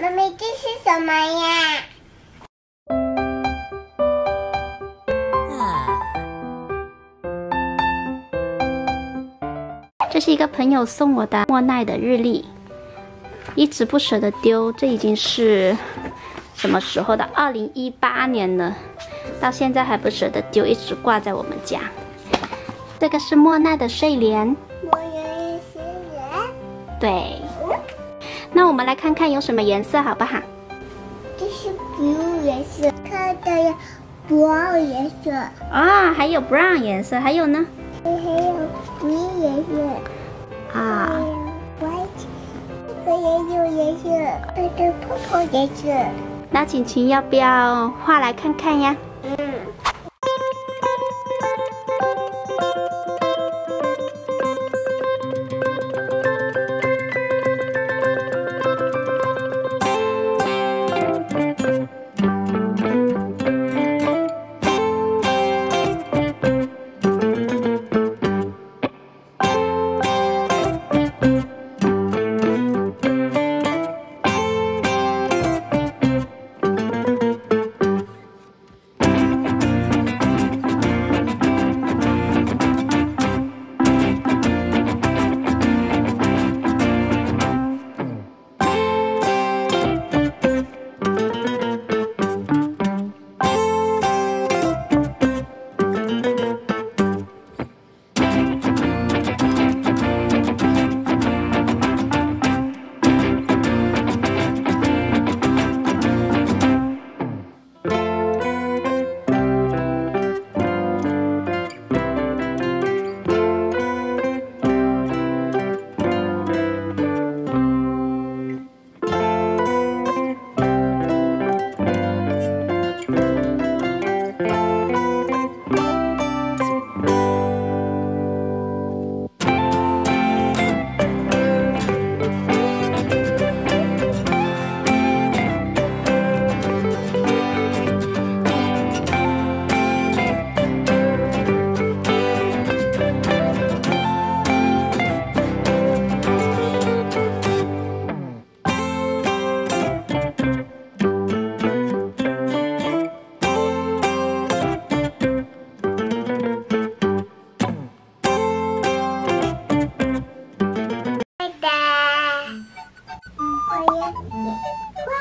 妈咪，这是什么呀？这是一个朋友送我的莫奈的日历，一直不舍得丢。这已经是什么时候的？二零一八年了，到现在还不舍得丢，一直挂在我们家。这个是莫奈的睡莲，我有一些人。对。那我们来看看有什么颜色，好不好？这是 blue 颜色，看到呀，brown 颜色，啊、还有 brown 颜色，还有呢？还有 green 颜色，还啊，有 white，这个也有颜色，这个 purple 颜色。那晴晴要不要画来看看呀？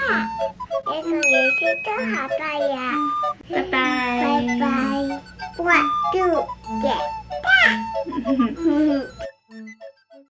画，这个颜色真好看呀！拜拜拜拜。One, two,